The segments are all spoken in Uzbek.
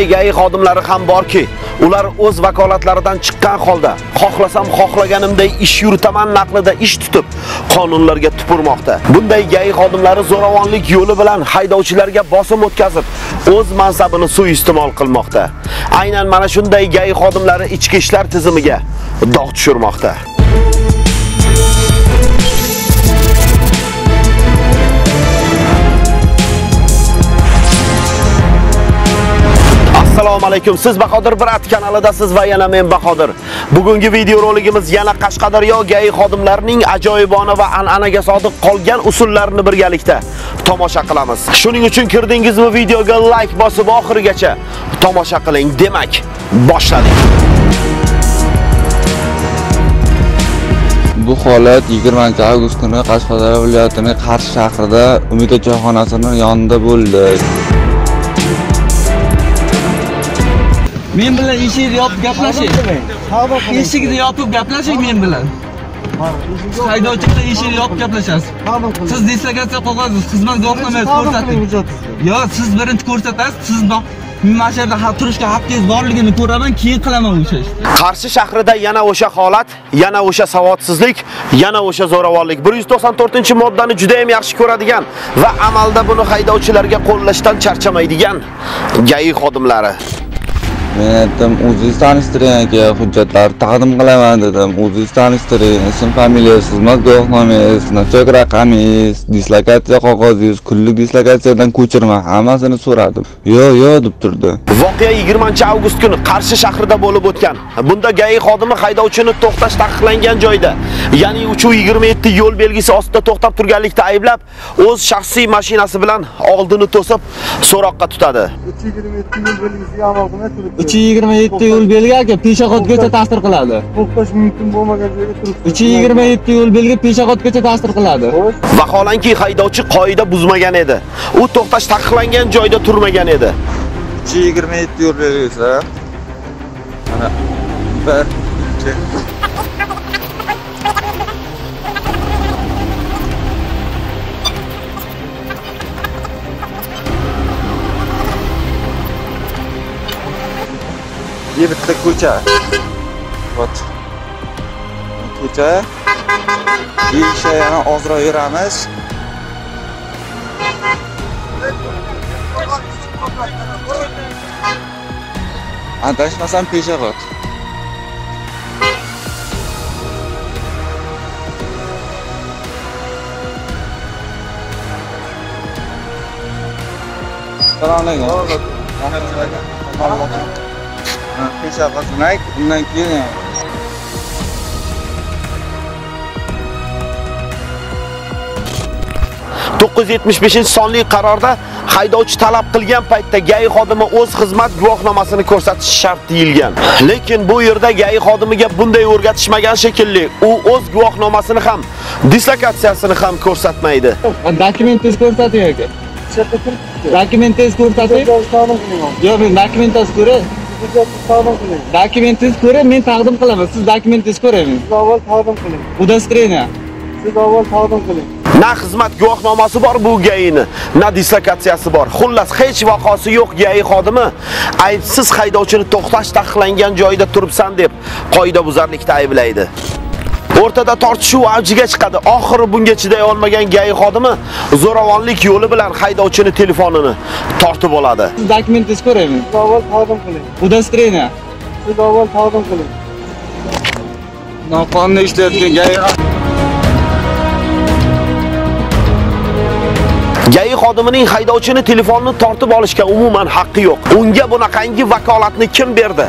shunday GAI xodimlari ham borki, ular o'z vakolatlaridan chiqqan holda xohlasam xohlaganimday ish yuritaman naqlida ish tutib, qonunlarga tupurmoqda. Bunday GAI xodimlari zo'ravonlik yo'li bilan haydovchilarga bosim o'tkazib, o'z mansabini suiiste'mol qilmoqda. Aynan mana shunday GAI xodimlari ichki ishlar tizimiga dog' tushirmoqda. Assalomu alaykum. Siz Bahodir Brat kanalidasiz va yana men Bahodir. Bugungi video roligimiz yana Qashqadaryo GAI xodimlarining ajoyibona va an'anaga sodiq qolgan usullarini birgalikda tomosha qilamiz. Shuning uchun kirdingizmi videoga like bosib oxirigacha tomosha qiling. Demak, boshladik. Bu holat 20-avgust kuni Qashqadaryo viloyatining Qarshi shahrida Umida choyxonasining yonida bo'ldi. Men bilan eshikni yopib gaplashing. Eshikni yopib gaplashing men bilan. Haydovchi bilan eshikni yopib gaplashasiz. Siz dislokatsiya qog'ozi xizmat guvohnomangizni ko'rsating. Yo, siz birinchi ko'rsatasiz, siz mana shu yerda turishga haqqingiz borligini ko'raman, keyin qilaman o'sha ishni. Qarshi shahrida yana o'sha holat, yana o'sha savodsizlik, yana o'sha zo'ravonlik. 194-moddani juda ham yaxshi ko'radigan va amalda buni haydovchilarga qo'llashdan charchamaydigan GAI xodimlari. Men aytdim, o'zingiz tanishtiring aka, hujjatlar taqdim qilaman dedim. O'zingiz tanishtiring, ism, familiya, xizmat guvohnomangiz, nachok raqamingiz, dislokatsiya qog'ozingiz, kunlik dislokatsiyadan ko'chirma hammasini so'radim. Yo, yo deb turdi. Voqea 20-avgust kuni Qarshi shahrida bo'lib o'tgan. Bunda GAI xodimi haydovchini to'xtash taqiqlangan joyda, ya'ni 327 yo'l belgisi ostida to'xtab turganlikda ayblab, o'z shaxsiy mashinasi bilan oldini to'sib, so'roqqa tutadi. 327 yil belgisiga amal qilmay turibdi. 327 yo'l belgi aka peshobodgacha ta'sir qiladi. To'xtash mumkin bo'lmagan joyga turibdi. 327 yo'l belgi peshobodgacha ta'sir qiladi. Vaholanki haydovchi qoida buzmagan edi. U to'xtash taqiqlangan joyda turmagan edi. 327 yo'l belgisi. Mana 1 2 bitta ko'cha. Вот. Ko'cha. Yeyishga yana ozroq yuramiz. Adashmasam peshobod. Assalomu alaykum. Peshobodni undan keyin 975 sonli qarorda haydovchi talab qilgan paytda GAI xodimi o'z xizmat guvohnomasini ko'rsatishi shart deyilgan. Lekin bu yerda GAI xodimiga bunday o'rgatishmagan shekilli. U o'z guvohnomasini ham, dislokatsiyasini ham ko'rsatmaydi. Dokumentingiz ko'rsating aka. Dokumentingiz ko'rsating. Yo'q, men dokumentingizni ko'ray. Hujjatni taqdim qiling. Dokumentingizni ko'ray, men taqdim qilaman. Siz dokumentingizni ko'raymi? Siz avval taqdim qiling. Удостоверение. Siz avval taqdim qiling. Na xizmat guvohnomasi bor bu GAIni, na dislokatsiyasi bor. Xullas, hech vaqosi yo'q GAI xodimi aybsiz haydovchini to'xtash taqiqlangan joyda turibsan deb qoidabuzarlikda ayblaydi. O'rtada tortishuv avjiga chiqadi. Oxiri bunga chiday olmagan GAI xodimi zo'ravonlik yo'li bilan haydovchini telefonini tortib oladi. Dokumentingizni ko'raymi? Siz avval taqdim qiling. Удостоверение. Siz avval taqdim qiling. noqonuniy ishlayotgan GAI Jayi xodimining haydovchini telefonni tortib olishga umuman haqqi yo'q. Unga bunaqangi vakolatni kim berdi?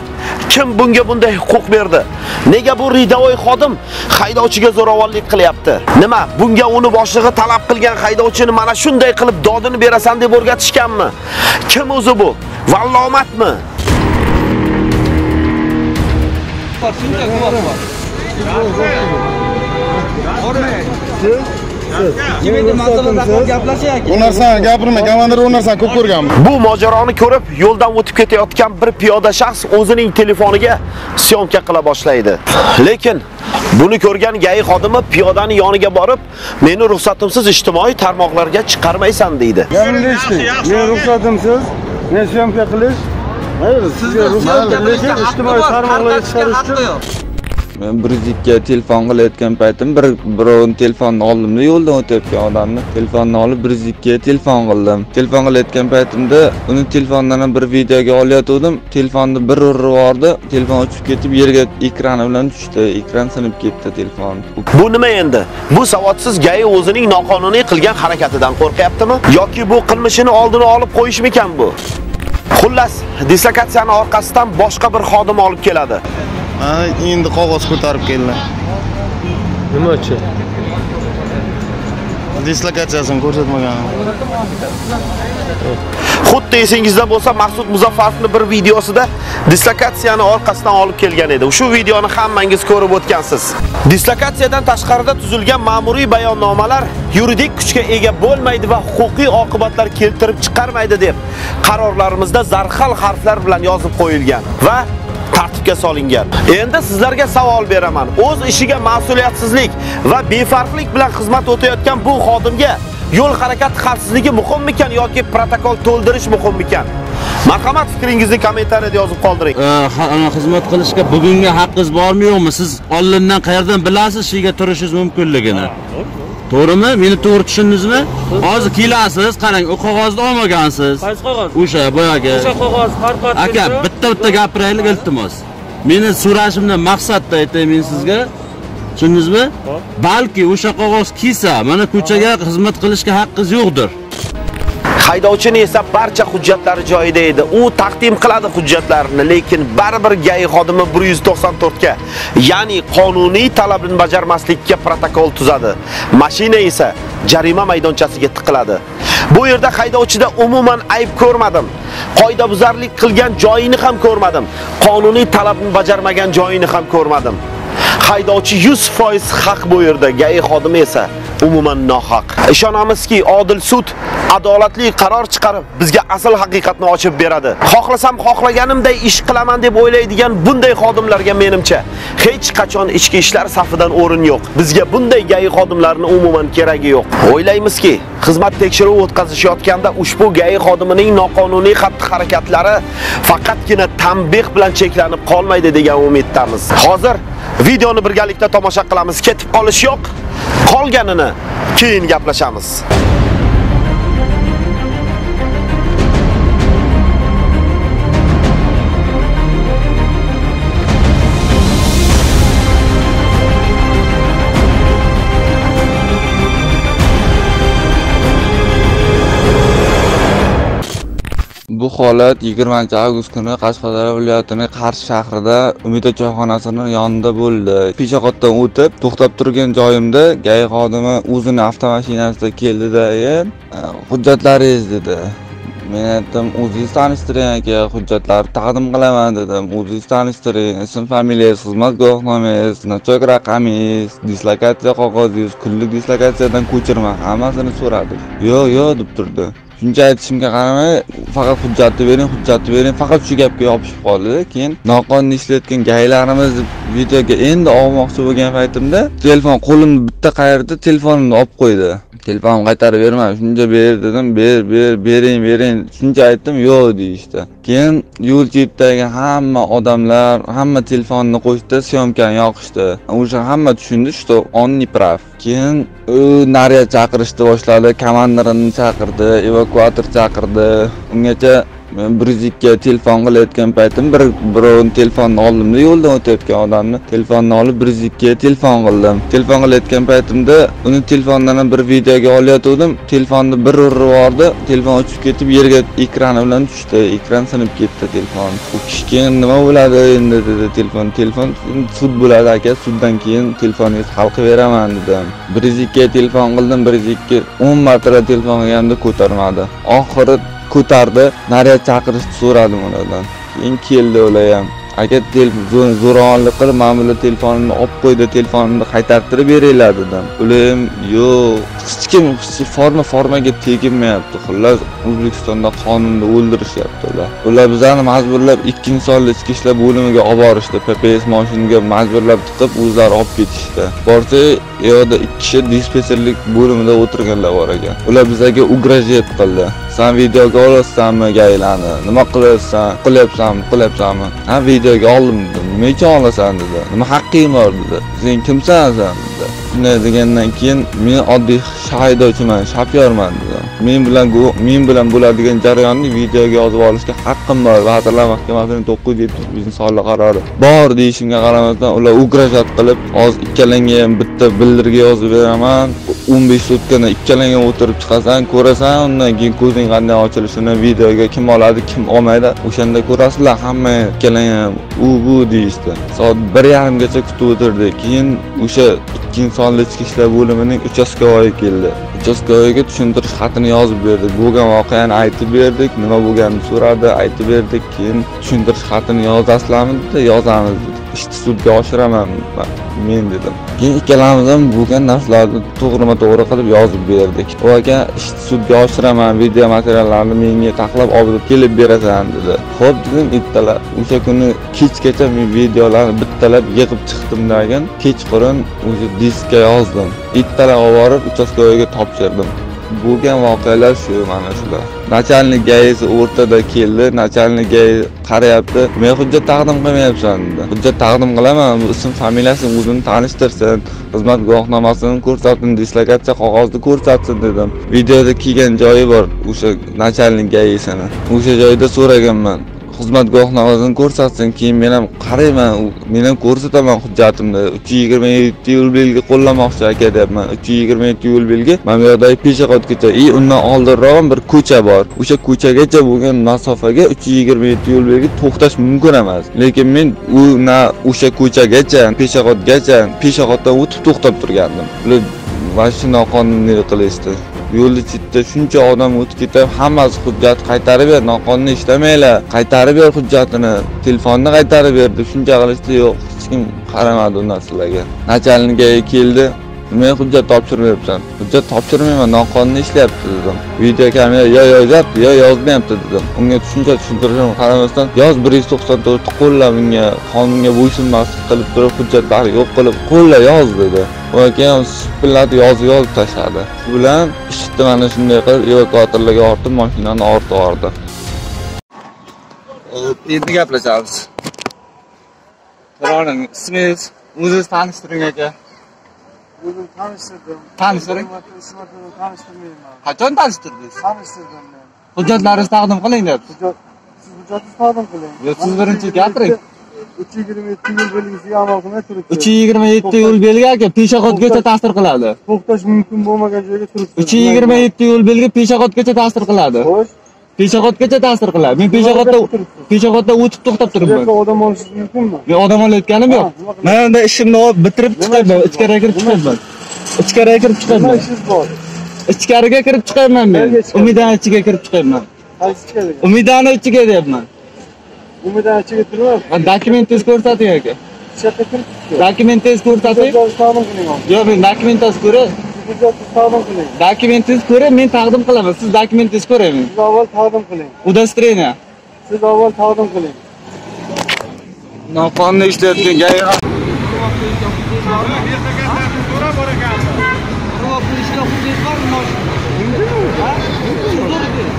Kim bunga bunday huquq berdi? Nega bu ridovoy xodim haydovchiga zo'ravonlik qilyapti? Nima? Bunga uni boshlig'i talab qilgan haydovchini mana shunday qilib dodini berasan deb o'rgatishganmi? Kim o'zi bu? Vallomatmi? Shunday guvoh bor. Kimga masalada gaplashay aka? u narsani gapirmang komandir u narsani ko'p ko'rganman Bu mojaroni ko'rib, yo'ldan o'tib ketayotgan bir piyoda shaxs o'zining telefoniga syomka qila boshlaydi. Lekin buni ko'rgan GAI xodimi piyodani yoniga borib, "Meni ruxsatimsiz ijtimoiy tarmoqlarga chiqarmaysan" deydi. Men ruxsatimsiz men syomka qilish Sizga ruxsat gapirishga ijtimoiy tarmoqlarga chiqarish uchun men bir yigitga telefon qilayotgan paytim bir birovni telefonini oldimda yo'ldan o'tayotgan odamni. Telefonni olib bir yigitga telefon qildim. Telefon qilayotgan paytimda uni telefonidan ham bir videoga olayotgandim telefonni bir urib yubordi telefon uchib ketib yerga ekrani bilan tushdi. Ekran sinib ketdi telefon. Bu nima endi? Bu savodsiz gayi o'zining noqonuniy qilgan harakatidan qo'rqyaptimi? Yoki bu qilmishini oldini olib qo'yishmikan bu? Xullas, dislokatsiyani orqasidan boshqa bir xodim olib keladi. Ha, endi qog'oz ko'tarib keldi. nima uchun Dislokatsiyasini ko'rsatmagan. Xuddi esingizda bo'lsa, Maqsud Muzaffarovning bir videosida dislokatsiyani orqasidan olib kelgan edi. Shu videoni hammangiz ko'rib o'tgansiz. Dislokatsiyadan tashqarida tuzilgan ma'muriy bayonnomalar yuridik kuchga ega bo'lmaydi va huquqiy oqibatlar keltirib chiqarmaydi deb qarorlarimizda zarxal harflar bilan yozib qo'yilgan va tartibga solingan. Endi sizlarga savol beraman. O'z ishiga mas'uliyatsizlik va befarqlik bilan xizmat o'tayotgan bu xodimga yo'l harakati xavfsizligi muhimmikan yoki protokol to'ldirish muhimmikan? Marhamat fikringizni kommentariyada yozib qoldiring. ana xizmat qilishga bugungi haqqingiz bormi yo'qmi siz oldindan qayerdan bilasiz shu yerga turishingiz mumkinligini to'g'rimi meni to'g'ri tushundingizmi hozir kelasiz qarang u qog'ozni olmagansiz Qaysi qog'oz? o'sha boyagi O'sha qog'oz farqot aka bitta bitta gapiraylik iltimos meni so'rashimdan maqsadda aytay men sizga. Tushundingizmi? Balki o'sha qog'oz kelsa mana ko'chaga xizmat qilishga haqqingiz yo'qdir Haydovchining esa barcha hujjatlari joyida edi. U taqdim qiladi hujjatlarini, lekin baribir GAI xodimi 194 ga, ya'ni qonuniy talabni bajarmaslikka protokol tuzadi. Mashina esa jarima maydonchasiga tiqiladi. Bu yerda haydovchida umuman ayb ko'rmadim. Qoidabuzarlik qilgan joyini ham ko'rmadim. Qonuniy talabni bajarmagan joyini ham ko'rmadim. Haydovchi 100% haq bu yerda, GAI xodimi esa umuman nohaq. Ishonamizki, odil sud adolatli qaror chiqarib bizga asl haqiqatni ochib beradi. Xohlasam xohlaganimday ish qilaman deb o'ylaydigan bunday xodimlarga menimcha hech qachon ichki ishlar safidan o'rin yo'q. Bizga bunday gayi xodimlarni umuman keragi yo'q. O'ylaymizki, xizmat tekshiruvi o'tkazishayotganda ushbu gayi xodimining noqonuniy xatti-harakatlari faqatgina tanbeh bilan cheklanib qolmaydi degan umiddamiz. Hozir videoni birgalikda tomosha qilamiz. Ketib qolish yo'q. Qolganini keyin gaplashamiz. Bu holat 20 avgust kuni Qashqadaryo viloyatining Qarshi shahrida Umida choyxonasining yonida bo'ldi. Peshoboddan o'tib, to'xtab turgan joyimda gay xodimi o'zini avtomashinasida keldida e, hujjatlaringiz dedi. Men aytdim, o'zingiz tanishtiring aka, hujjatlarni taqdim qilaman dedim. O'zingiz tanishtiring, ism, familiyangiz, xizmat guvohnomangiz, nachok raqamingiz, dislokatsiya qog'ozingiz, kunlik dislokatsiyadan ko'chirma hammasini so'radik. Yo'q, yo'q deb turdi. Shuncha aytishimga qaramay faqat hujjatni bering hujjatni bering faqat shu gapga yopishib qoldida. Keyin noqonuniy ishlayotgan gaylarimiz videoga endi olmoqchi bo'lgan paytimda telefon qo'limni bitta qayerda telefonimni olib qo'ydi. Telefonimni qaytarib berma shuncha ber dedim ber ber bering bering. Shuncha aytdim yo'q deyishdi. Keyin yo'l chetidagi hamma odamlar hamma telefonni qo'yishdi syomkani yoqishdi. O'sha hamma tushundi что он не прав keyin u naryad chaqirishni boshladi komandirini chaqirdi evakuator chaqirdi. Ungacha men bir yuz ikkiga telefon qilayotgan paytim bir birovni telefonini oldimda yo'ldan o'tayotgan odamni telefonini olib bir yuz ikkiga telefon qildim. Telefon qilayotgan paytimda uni telefonidan ham bir videoga olayotgandim telefonni bir urib yubordi. Telefon uchib ketib yerga ekrani bilan tushdi. Ekran sinib ketdi telefon. U kishi keyin nima bo'ladi endi dedi telefon. Telefon sud bo'ladi aka suddan keyin telefoningizni hal qilib beraman dedim. Bir yuz ikkiga telefon qildim. Bir yuz ikki o'n martalab telefon qilganimda ko'tarmadi. Oxiri ko'tardi. Naryad chaqirishni so'radim ulardan. Keyin keldi ular ham. Aka zo'ravonlik qilib mana bular telefonimni olib qo'ydi telefonimni qaytartirib beringlar dedim. Ular ham yo'q. Hech kim forma formaga teginmayapti. Xullas o'zbekistonda qonunni o'ldirishyapti ular. Ular bizani majburlab ikkinchi sonli ichki ishlar bo'limiga olib borishdi. Pps moshinaga majburlab tiqib o'zlari olib ketishdi. Borsa u yoqda ikki kishi dispetcherlik bo'limida o'tirganlar bor ekan. Ular bizlarga угрожать qildi. San videoga olyapsanmi gaylani Nima qilyapsan? Qilyapsanmi? Qilyapsanmi? Ha videoga oldim dedim. Nima uchun olasan dedi. Nima haqqing bor dedi. Sen kimsan san dedi. Shunday degandan keyin men oddiy haydovchiman, shofyorman dedi. Men bilan men bilan bo'ladigan jarayonni videoga yozib olishga haqqim bor. Vazirlar Mahkamasining 970 sonli qarori bor deyishimga qaramasdan ular ugrajat qilib, hozir ikkalangga ham bitta bildirga yozib beraman. 15 sutkani ikkalang o'tirib chiqasan, ko'rasan, undan keyin ko'zing qanday ochilishini videoga kim oladi, kim olmaydi, o'shanda ko'rasizlar hamma ikkalang ham u bu deyishdi. Soat 1:30gacha kutib o'tirdik. Keyin o'sha ikkinchi sonli ichki ishlar bo'limining uchastkavoyi keldi. Uchastkovoyga tushuntirish xatini yozib berdik. Bo'lgan voqeani aytib berdik, nima bo'lganini so'radi, aytib berdik. Keyin tushuntirish xatini yozasizlarmi dedi, yozamiz dedi. Ishni sudga oshiraman men dedim. Keyin ikkalamiz ham bo'lgan narsalarni to'g'rima to'g'ri qilib yozib berdik. U aka ishni sudga oshiraman, video materiallarni menga taxlab olib kelib berasan dedi. Xo'p dedim, ertalab o'sha kuni kechgacha men videolarni bittalab yig'ib chiqdimdan kechqurun o'sha diskka yozdim. Ertalab olib borib uchastkovoyga topshirdim. Bo'lgan voqealar shu mana shular. Nachalnik gaisi o'rtada keldi, nachalnik gai qarayapti. Men hujjat taqdim qilmayapsan dedi. Hujjat taqdim qilaman, bu ism familiyasini o'zini tanishtirsin, xizmat guvohnomasini ko'rsatsin dislokatsiya qog'ozini ko'rsatsin dedim. Videoda kelgan joyi bor o'sha nachalnik gaisini. O'sha joyda so'raganman. Xizmat guvohnomasini ko'rsatsin keyin men ham qarayman men ham ko'rsataman hujjatimni. uch yuz yigirma yetti yo'l belgi qo'llamoqchi aka deyapman. uch yuz yigirma yetti yo'l belgi mana bu yoqdagi peshobodgacha и undan oldinroq ham bir ko'cha bor. O'sha ko'chagacha bo'lgan masofaga uch yuz yigirma yetti yo'l belgi to'xtash mumkin emas. Lekin men u na o'sha ko'chagacha peshoqodgacha peshoqoddan o'tib to'xtab turgandim. Mana shu noqonuniy qilishdi. Yo'lni chetida shuncha odam o'tib ketyapti hammasi hujjat qaytarib ber noqonuniy ishlamanglar. Qaytarib ber hujjatini telefonni qaytarib ber deb shuncha qilishdi yo'q hech kim qaramadi u narsalarga. Nachalniga keldi. Men hujjat topshirmayapsan. Hujjat topshirmayman noqonuniy ishlayapti dedim. Video kamera yo yozyapti yo yozmayapti dedim. Unga tushuncha tushuntirishim qaramasdan yoz bir yuz to'qson to'rtni qo'lla bunga qonunga bo'ysunmaslik qilib turib hujjatlarni yo'q qilib qo'lla yoz dedi. Va keyin shipillatib yozib yozib tashladi. Shu bilan ishitdi mana shunday qilib evakuatorlarga ortib mashinani ortib yubordi. Endi gaplashamiz. Ismingiz o'zingiz tanishtiring aka. O'zim tanishtirdim. Tanishtiring. Ismatini tanishtirmayman. qachon tanishtirdingiz Tanishtirdim men. hujjatlaringizni taqdim qiling Hujjat siz hujjatni taqdim qiling. Yo, siz birinchi gapiring. 327 yil belgisi amal qilmay turibdi. uch yuz yigirma yetti yo'l belgi aka peshobodgacha ta'sir qiladi to'xtash mumkin bo'lmagan joyga turibdi. uch yuz yigirma yetti yo'l belgi peshobodgacha ta'sir qiladi Xo'sh, peshobodgacha ta'sir qiladi. Men peshobodda peshobodda o'tib to'xtab bu turibman yerga odam olishingiz mumkinmi? men odam olayotganim yo'q. Ha, nima qilasiz? man unda ishimni olib bitirib chiqyapman ichkariga kirib chiqyapman ichkariga kirib Nima chiqyapman ishingiz bor? ichkariga kirib chiqyapman men. Umidani ichiga kirib ichkariga? umidani ichiga deyapman. Umidan ichiga turib, man dokumentingizni ko'rsating aka dokumentingizni ko'rsating yo'q men ko'ray qiling. dokumentingizni ko'ray men taqdim qilaman siz dokumentingizni ko'raymi Siz avval taqdim qiling. удостоверение Siz avval taqdim qiling. noqonuniy ishlayotgan Javob berishga hujjat bormi moshinada? Ha?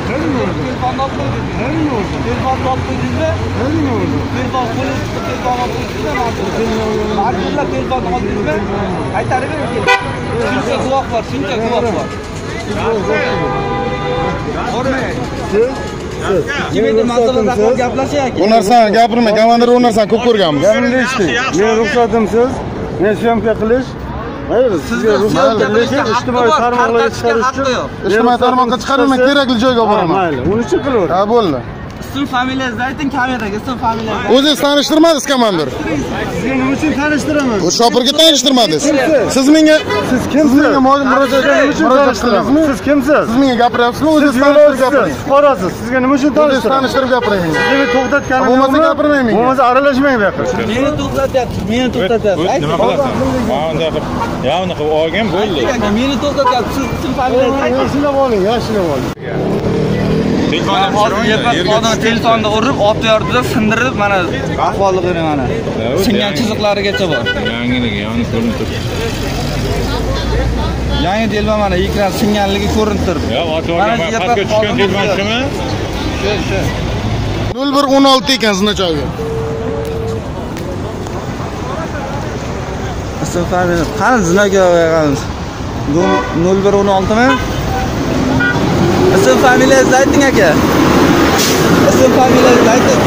Telefonni olib qo'ydingizmi? Telefonni olib qo'ydingizmi? Telefon qo'lingiz chiqib telefon olib qo'ydingizmi? Ma'lumotlar telefonni oldingizmi? Qaytarib bering. Shuncha guvoh bor, shuncha guvoh bor. Kim edi masalan haqida gaplashay aka? u narsani gapirmang komandir u narsani ko'p ko'rganmiz Gapimni eshiting. Men ruxsatimsiz men syomka qilish Mayli, sizga ruxsat lekin ijtimoiy tarmoqlarga chiqarish uchun ijtimoiy tarmoqqa chiqarmang kerakli joyga Ha, boraman mayli, uni uchun qilaver. ha bo'ldi Ism familiyangizni ayting kameraga, ism familiyangizni. o'zingiz tanishtirmadingiz komandir Sizga nima uchun tanishtiraman? shopirga tanishtirmadingiz siz menga Siz kimsiz? menga murojaat Nima uchun qilyapsizmi Siz kimsiz? siz menga gapiryapsizmi Siz o'zingiz tanishtirib gapiring fuqarosiz. Sizga nima uchun o'zingiz tanishtiraman? tanishtirib gapiring Sizga to'xtatganim Bo'lmasa gapirmang menga. Bo'lmasa aralashmang bu yoqqa. Meni to'xtatyapsiz, meni to'xtatyapsiz. Ayting. nima qilasan mana bunday qilib явно qilib olgan bo'ldi meni to'xtatyapsiz. Siz ism familiyangizni ayting. Yashinab oling, yashinab oling. Hozir yerdan telefonni urib, olib yordida sindirib, mana ahvolni qarang mana. Singan chiziqlarigacha bor. yangiligi yoni ko'rinib turibdi yangi telefon mana ekran singanligi ko'rinib turibdi Ya, otib olgan, pastga tushgan telefon shumi? shu shu 0116 ekan значогi. ism familiya qani zinaga qo'yganmiz 0116 mi ism familiyangizni ayting aka. Ism familiyangizni ayting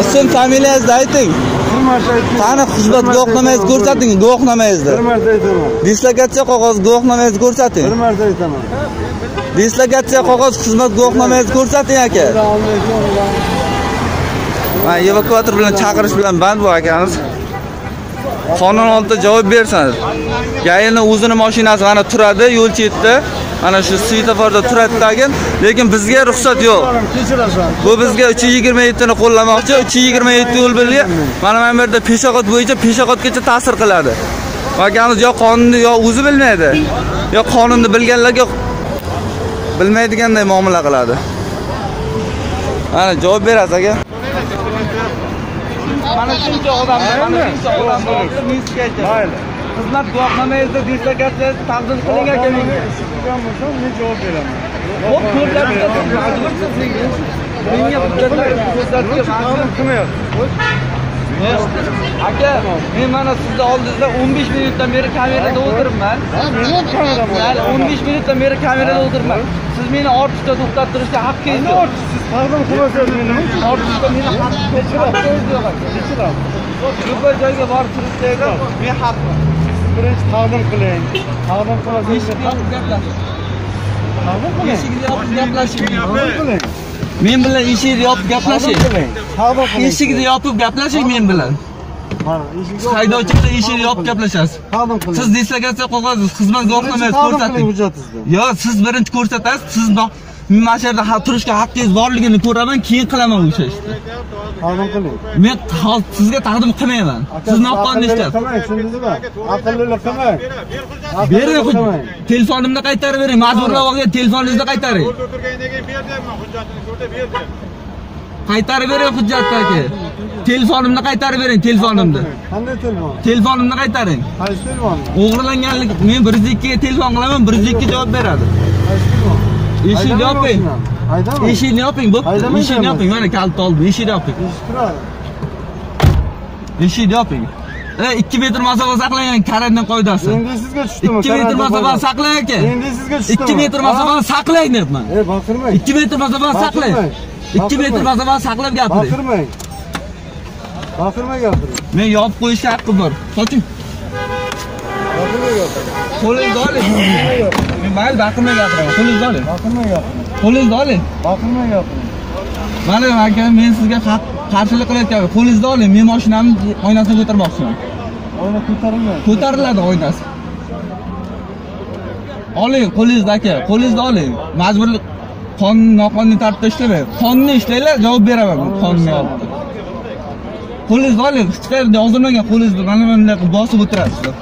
ism familiyangizni ayting qani xizmat guvohnomangizni ko'rsating guvohnomangizni bir marta aytaman. Dislokatsiya qog'ozi guvohnomangizni ko'rsating. Bir marta aytaman. Dislokatsiya qog'oz xizmat guvohnomangizni ko'rsating aka. Ha evakuator bilan chaqirish bilan band bu akamiz qonun oldida javob bersin gaini o'zini mashinasi mana turadi yo'l chetida mana shu svetoforda turadi tagin lekin bizga ruxsat yo'q. Kechirasan bu bizga 327 ni qo'llamoqchi 327 yo'l belgi mana mana bu yerda peshobod bo'yicha peshobodgacha ta'sir qiladi. Akamiz yo qonunni yo o'zi bilmaydi yo qonunni bilganlarga bilmaydiganday muomala qiladi. Mana javob berasiz aka mana shuncha odam mana shuncha odam mayli xizmat guvohnomangizni dislokatsiya taqdim qiling aka menga bo'lsam men javob beraman Hop, ko'rsating. Majbursiz menga. Hujjatlar ko'rsatishga majbur. qilmayapti Aka, men mana sizni oldingizda 15 minutdan beri kamerada o'tiribman. men ham kameram Ya'ni 15 minutdan beri kamerada o'tiribman. Siz meni ortiqcha to'xtatib turishga haqqingiz yo'q. siz taqdim qilmasangiz meni nima uchun Ortiqcha meni haqqingiz yo'q. Ko'pa joyga borib turishga men haqman. Birinchi taqdim qiling taqdim qilmasangiz Eshikni yopib gaplashing. taqdim qiling Eshikni yopib gaplashing. taqdim qiling Men bilan eshikni yopib gaplashing. taqdim qiling Eshikni yopib gaplashing men bilan. Haydovchi bilan eshikni yopib gaplashasiz. taqdim qiling Siz dislokatsiya qog'ozi xizmat guvohnomangizni ko'rsating. hujjatingizni Yo, siz birinchi ko'rsatasiz, siz mana shu yerda ha- turishga haqqingiz borligini ko'raman, keyin qilaman o'sha ishni. taqdim qiling Men hozir sizga taqdim qilmayman. Siz noqonuniy ishlatsiz. qilmang tushundingizmi aqllilik qilmang Bering, Aqllilik qilmang telefonimni qaytarib bering. Majburlab olgan telefoningizni qaytaring. Keyin hujjatini ko'rda. Qaytarib bering hujjatni aka. Telefonimni qaytarib bering, telefonimni. qanday telefon Telefonimni qaytaring. qaysi telefon O'g'irlanganlik men 102 ga telefon qilaman, 102 javob beradi. qaysi telefon Eshikni yoping. Eshikni yoping, bo'pti. Eshikni yoping, mana kalit oldim. Eshikni yoping. Eshikni yoping. 2 metr masofa saqlagan karantin qoidasi. endi sizga tushdimi 2 metr masofani saqlang aka. endi sizga tushdimi 2 metr masofani saqlang deyapman. e baqirmang 2 metr masofani saqlang. 2 metr masofani saqlab gapiring. baqirmang baqirmay gapiring Men yopib qo'yishga haqqim bor. Soching. baqirmay gapiring Qo'lingizni oling. Mayli baqirmay gapiraman. Qo'lingizni oling. baqirmay gapiring Qo'lingizni oling. baqirmay gapiring Mana aka men sizga qarshilik qilayotganim. Qo'lingizni oling. Men mashinamni oynasini ko'tarmoqchiman. oyna ko'tarilmaydi Ko'tariladi oynasi. Oling qo'lingizda aka, qo'lingizda oling. Majburlik qonun noqonuniy tartibda ishlamang. Qonuniy ishlanglar, javob beraman qonuniy oldida. Qo'lingizda oling, hech qayerda yozilmagan qo'lingizda mana bunday qilib bosib o'tirasizlar.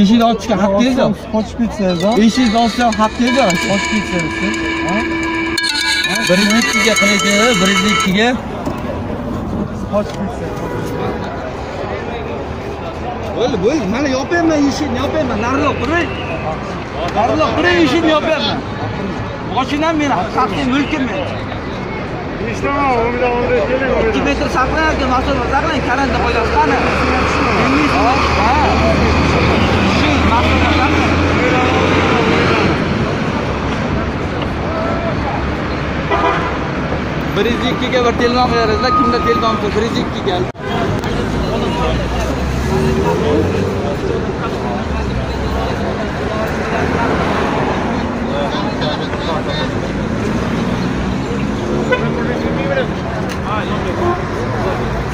Eshikni ochishga haqqingiz yo'q. qochib ketsangiz ha Eshikni ochishga haqqingiz yo'q. qochib ketsangiz siz ha? Birinchi ikkiga qilayotgan, birinchi ikkiga qochib ketsangiz Bo'ldi, bo'ldi. Mana yopayapman eshikni, yopayapman. Nariroq turing. Nariroq turing, eshikni yopayapman. Mashinam meni, shaxsiy mulkim meni. eshitaman o'ngda o'ngda keling 2 metr saqlang aka, masofa saqlang, karantin qoidasi qani? Brizlikkiga bir telmon qilyapmiz-da, kimda telmon yo'q, Brizlikkiga. Ah, non, mais...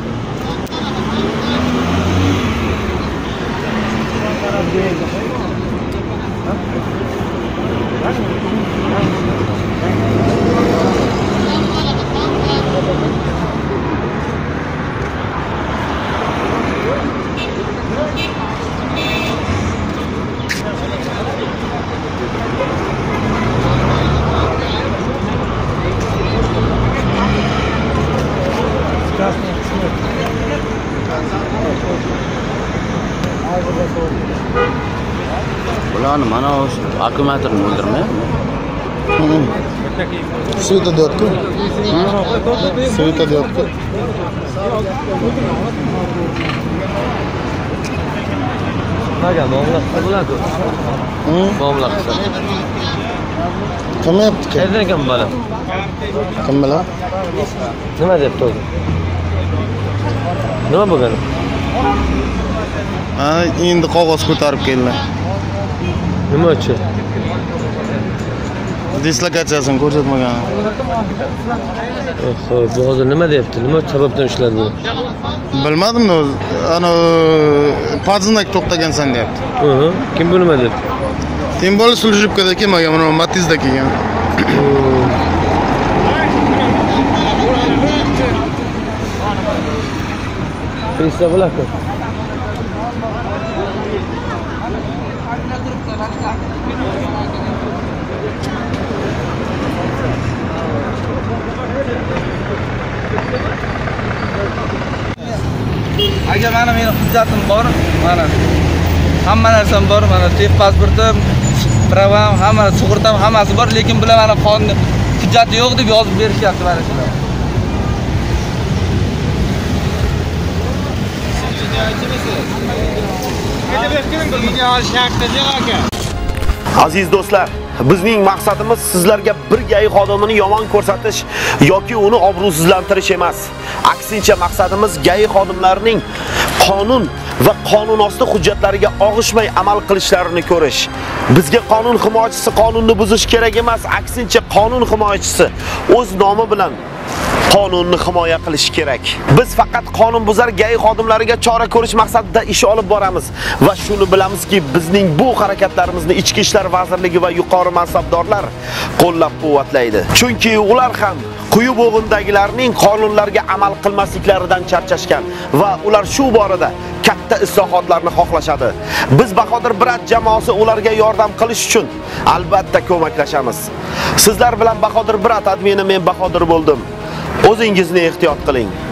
akkumulyatorni o'ldirmayapmi? Sveta deyapti. Sveta deyapti. Nimaga muomala qilsa bo'ladi? Muomala qilsa. Qilmayapti. Qayerdan bola? Kim bilan? Nima debdi o'zi? Nima bo'lgan? Ha, endi qog'oz ko'tarib keldi. Nima uchun? Dislokatsiyasini ko'rsatmagan. Xo'p, bu hozir nima deyapti? Nima sababdan ushladi buni? Bilmadim o'zi. Ana podznак to'xtagansan deyapti. Kim bu nima debdi? Tем более служебкада kelmagan, mana Matizda kelgan. Bo'ladi. Aka mana meni hujjatim bor mana hamma narsam bor mana tep pasportim pravam hamma sug'urtam hammasi bor lekin bular mana qonun hujjati yo'q deb yozib berishyapti mana shular Aziz do'stlar, bizning maqsadimiz sizlarga bir gay xodimini yomon ko'rsatish yoki uni obro'sizlantirish emas. Aksincha maqsadimiz gay xodimlarning qonun va qonunosti hujjatlariga og'ishmay amal qilishlarini ko'rish. Bizga qonun himoyachisi qonunni buzish kerak emas, aksincha qonun himoyachisi o'z nomi bilan qonunni himoya qilish kerak. Biz faqat qonun buzar gay xodimlariga chora ko'rish maqsadida ish olib boramiz va shuni bilamizki, bizning bu harakatlarimizni Ichki ishlar vazirligi va yuqori mansabdorlar qo'llab-quvvatlaydi. Chunki ular ham quyi bo'g'indagilarning qonunlarga amal qilmasliklaridan charchashgan va ular shu borada katta islohotlarni xohlashadi. Biz Bahodir Brat jamoasi ularga yordam qilish uchun albatta ko'maklashamiz. Sizlar bilan Bahodir Brat admini men Bahodir bo'ldim. O'zingizni ehtiyot qiling.